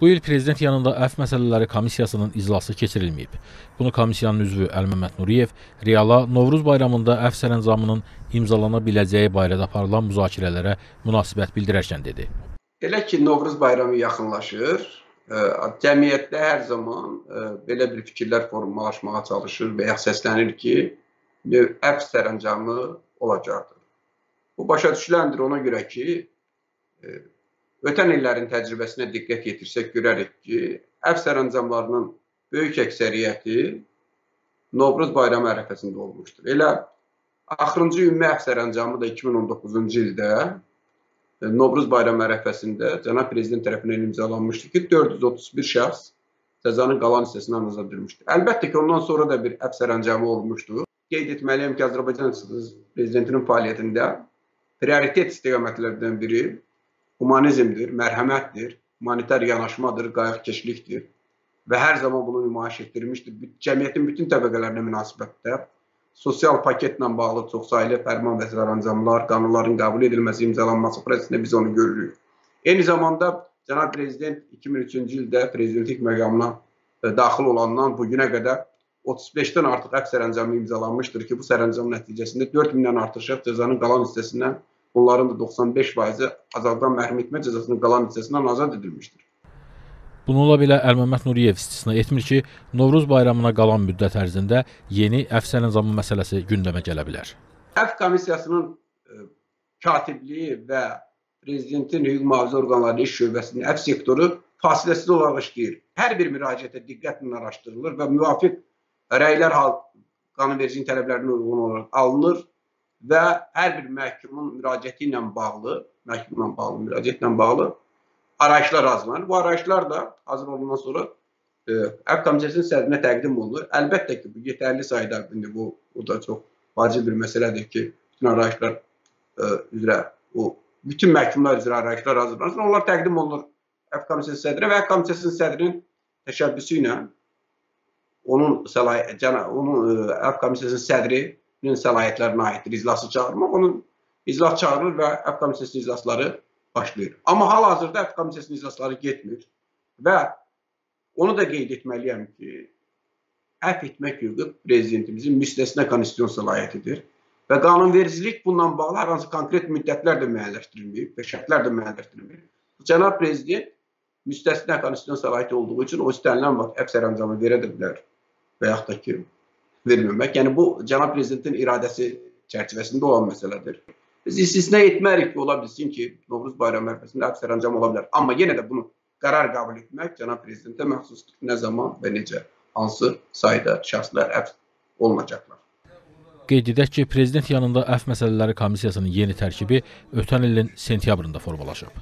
Bu il prezident yanında əf məsələləri komissiyasının iclası keçirilməyib. Bunu komissiyanın üzvü Əlməmməd Nuriyev Reala Novruz bayramında əf sərəncamının imzalana biləcəyi barədə aparılan müzakirələrə münasibət bildirərkən dedi. Elə ki, Novruz bayramı yaxınlaşır, ə, cəmiyyətdə hər zaman ə, belə bir fikirlər formalaşmağa çalışır və ya səslənir ki, əf sərəncamı olacaqdır. Bu başa düşüləndir ona görə ki, ə, Ötən illərin təcrübəsinə diqqət yetirsək görərik ki, əf sərəncamlarının böyük əksəriyyəti Novruz bayramı ərəfəsində olmuşdur. Elə axırıncı ümumi əf sərəncamı da 2019-cu ildə e, Novruz bayramı ərəfəsində cənab prezident tərəfindən imzalanmışdı ki, 431 şəxs cəzanın qalan hissəsindən azad edilmişdir. Əlbəttə ki, ondan sonra da bir əf sərəncamı olmuşdu. Qeyd etməliyəm ki, Azərbaycan prezidentinin fəaliyyətində prioritet istiqamətlərdən biri humanizmdir, mərhəmətdir, humanitar yanaşmadır, qayğıkeşlikdir və hər zaman bunu nümayiş etdirmişdir. Cəmiyyətin bütün təbəqələrinə münasibətdə sosial paketlə bağlı çoxsaylı fərman və sərəncamlar, qanunların qəbul edilməsi, imzalanması prosesində biz onu görürük. Eyni zamanda cənab prezident 2003-cü ildə prezidentlik məqamına e, daxil olandan bu günə qədər 35-dən artıq əks sərəncamı imzalanmışdır ki, bu sərəncam nəticəsində 4000-dən artıq şəxs cəzanın qalan hissəsindən Bunların da 95 faizi azaddan məhrum etmə cəzasının qalan hissəsindən azad edilmişdir. Bununla belə Əlməmməd Nuriyev istisna etmir ki, Novruz bayramına qalan müddət ərzində yeni əf sərəncamı məsələsi gündəmə gələ bilər. Əf komissiyasının e, katibliyi və prezidentin hüquq mühafizə orqanları iş şöbəsinin əf sektoru fasiləsiz olaraq işləyir. Hər bir müraciətə diqqətlə araşdırılır və müvafiq rəylər qanunvericiliyin tələblərinə uyğun olaraq alınır və hər bir məhkumun müraciəti ilə bağlı, məhkumla bağlı, müraciətlə bağlı arayışlar hazırlanır. Bu arayışlar da hazır olandan sonra e, Əf Komitəsinin sədrinə təqdim olunur. Əlbəttə ki, bu yetərli sayda, indi bu, bu da çox vacib bir məsələdir ki, bütün arayışlar e, üzrə o bütün məhkumlar üzrə arayışlar hazırlansın. Onlar təqdim olunur Əf Komitəsinin sədrinə və Əf Komitəsinin sədrinin təşəbbüsü ilə onun səlahiyyət, onun e, Əf Komitəsinin sədri səlahiyyətlərinə aiddir iclası çağırmaq. Onun iclas çağırılır və Əf komissiyasının iclasları başlayır. Amma hal-hazırda Əf komissiyasının iclasları getmir və onu da qeyd etməliyəm ki, əf etmək hüququ prezidentimizin müstəsna konstitusiyon səlahiyyətidir və qanunvericilik bununla bağlı hər hansı konkret müddətlər də müəyyənləşdirilməyib və şərtlər də müəyyənləşdirilməyib. Cənab prezident müstəsna konstitusiyon səlahiyyəti olduğu üçün o istənilən vaxt əf sərəncamı verə də bilər və yaxud da ki, verməmək. Yəni bu cənab prezidentin iradəsi çərçivəsində olan məsələdir. Biz istisna etmərik ki, ola bilsin ki, Novruz bayramı ərəfəsində həbs sərəncam ola bilər. Amma yenə də bunu qərar qəbul etmək cənab prezidentə məxsusdur. Nə zaman və necə, hansı sayda şəxslər həbs olunacaqlar. Qeyd edək ki, prezident yanında əf məsələləri komissiyasının yeni tərkibi ötən ilin sentyabrında formalaşıb.